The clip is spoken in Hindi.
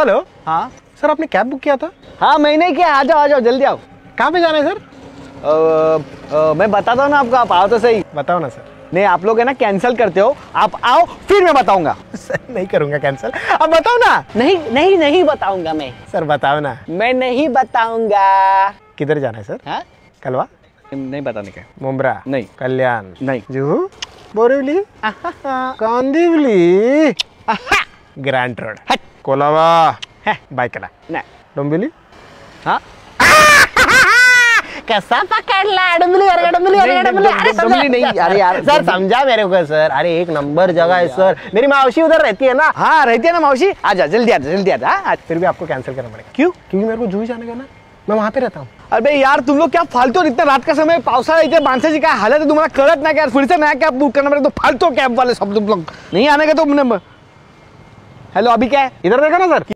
हेलो। हाँ। सर आपने कैब बुक किया था? हाँ मैंने ही किया। आ जाओ आ जाओ जल्दी आओ। कहाँ पे जाना है सर? अ, अ, मैं बताता हूँ ना आपको आप आओ तो सही। बताओ ना सर। नहीं आप लोग है ना कैंसिल करते हो। आप आओ फिर मैं बताऊँगा। सर नहीं करूँगा कैंसिल। अब बताओ ना। नहीं नहीं नहीं बताऊँगा मैं। सर बताओ ना। मैं नहीं बताऊँगा। किधर जाना है सर? हाँ? कलवा? नहीं बताने का। मुमरा नहीं। कल्याण। नहीं। जुहू बोरिवली? कांदिवली ग्रैंड रोड। हट। कोलावा। है। बायकला नहीं डोंबिवली? हाँ। कैसा पकड़ला डोंबिवली अरे डोंबिवली अरे डोंबिवली अरे समझा। नहीं, अरे यार, सर समझा मेरे को सर। अरे एक नंबर जगह है सर। मेरी मावशी उधर रहती है ना? हाँ रहती है ना मौसी आ जा जल्दी आ जा जल्दी आ जा। हाँ, फिर भी आपको कैंसिल करना पड़ेगा। क्यों? क्योंकि मेरे को जूही जाने का ना। मैं वहाँ पे रहता हूँ। अरे यार तुम लोग क्या फालतू इतना रात का समय पावसाळा इथे माणसाची काय हालत आहे तुम्हाला कळत नाही का यार फिर से नया कैब बुक करना पड़ेगा तो फालतू कैब वाले सब तुम लोग। नहीं आने का तो हेलो अभी क्या है? इधर देखो ना सर।